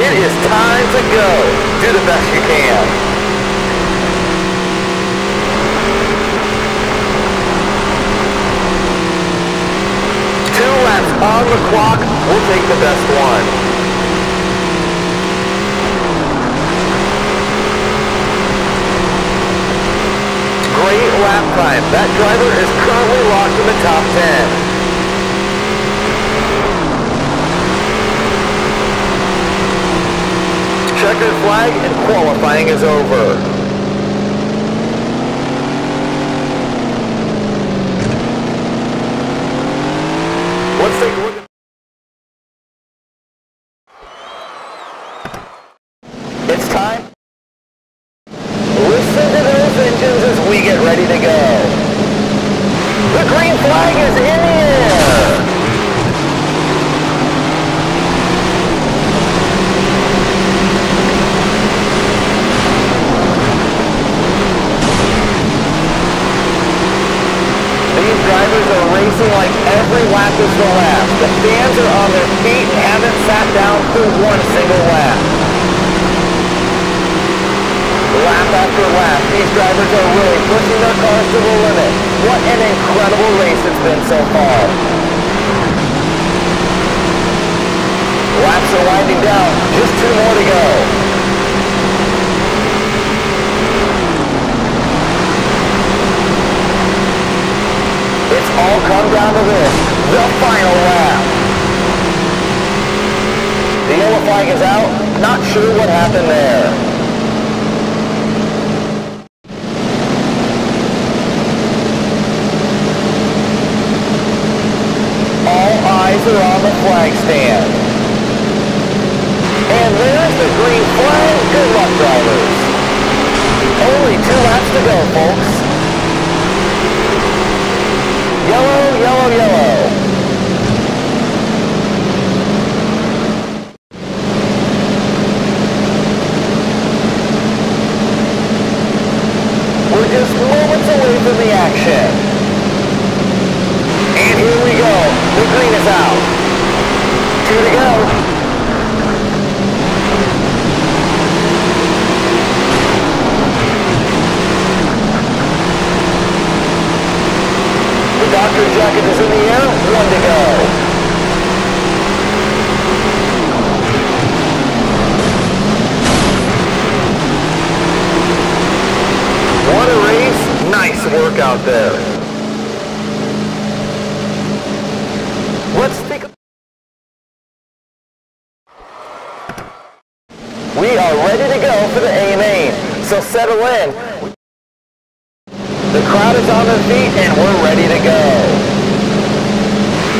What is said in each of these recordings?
It is time to go. Do the best you can. On the clock. We'll take the best one. Great lap time. That driver is currently locked in the top 10. Checkered flag and qualifying is over. It's time. Listen to those engines as we get ready to go. The green flag is in the air. These drivers are racing like every lap the. Fans are on their feet and haven't sat down for one single lap. Lap after lap, these drivers are really pushing their cars to the limit. What an incredible race it's been so far. Laps are winding down, just two more to go. It's all come down to this, the final lap. The yellow flag is out, not sure what happened there. All eyes are on the flag stand. And there's the green flag. Good luck, drivers. Only two laps to go, folks. Yellow, yellow, yellow. We're just moments away from the action. And here we go. The green is out. Two to go. The jacket is in the air. One to go. What a race. Nice work out there. Let's a... We are ready to go for the AMA, so settle in. The crowd is on their feet and we're ready to go.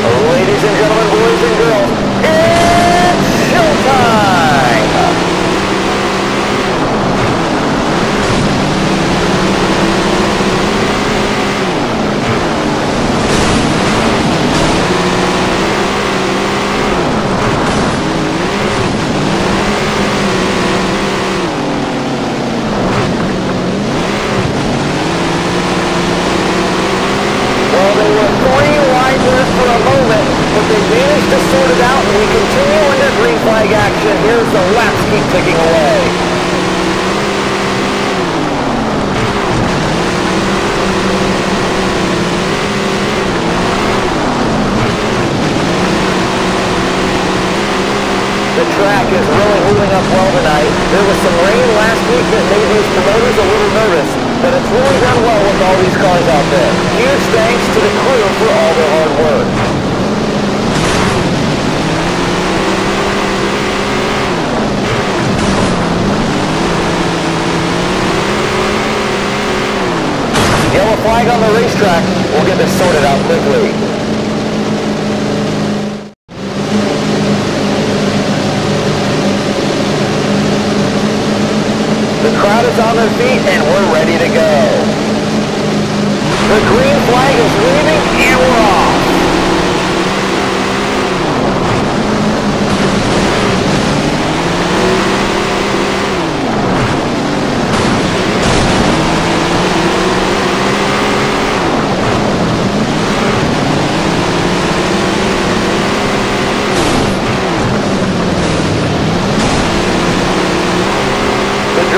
Ladies and gentlemen, boys and girls, it's showtime! Well, they were three wide there for a moment, but they to out, and we continue into green flag action. Here's the laps keep ticking away. The track is really holding up well tonight. There was some rain last week that made these promoters a little nervous, but it's really done well with all these cars out there. Huge thanks to the crew for all their hard work. Yellow flag on the racetrack. We'll get this sorted out quickly. The crowd is on their feet and we're ready to go. The green flag is waving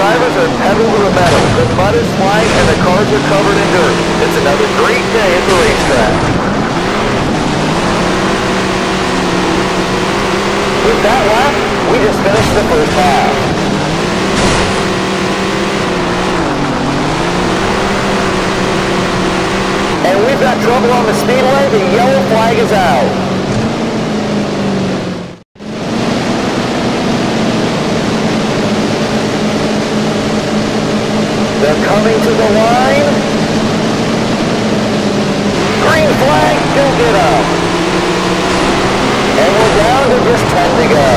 pedal to the metal. The mud is flying and the cars are covered in dirt. It's another great day at the racetrack. With that lap, we just finished the first half. And we've got trouble on the speedway. The yellow flag is out. They're coming to the line. Green flag, go get up. And we're down to just 10 to go.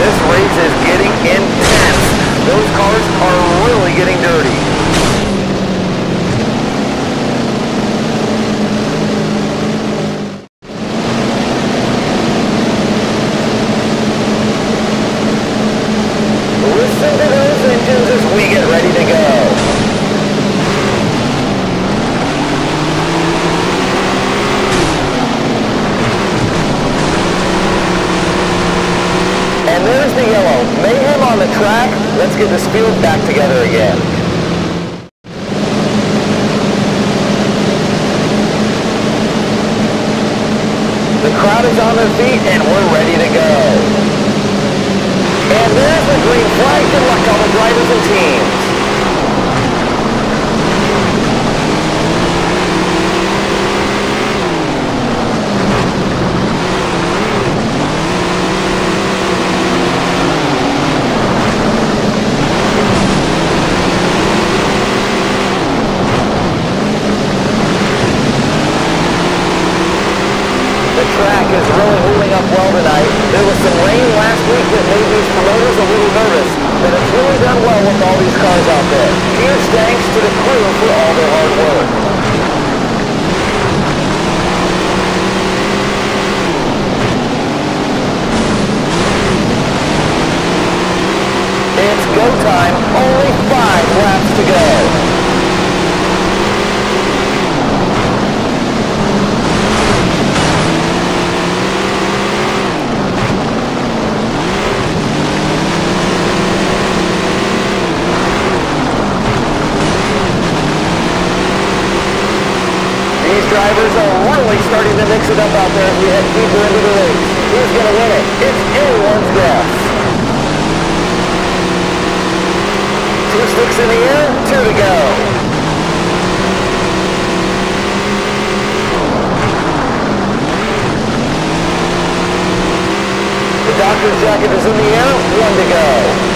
This race is getting intense. Those cars are really getting dirty. Get this field back together again. The crowd is on their feet and we're ready to go. And there's the green flag. Good luck all the drivers and teams. out there. Thanks to the crew for all their drivers are really starting to mix it up out there as we head deeper into the race. Who's going to win it? It's anyone's guess. Two sticks in the air, two to go. The doctor's jacket is in the air, one to go.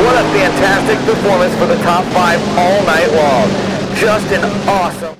What a fantastic performance for the top five all night long. Just an awesome...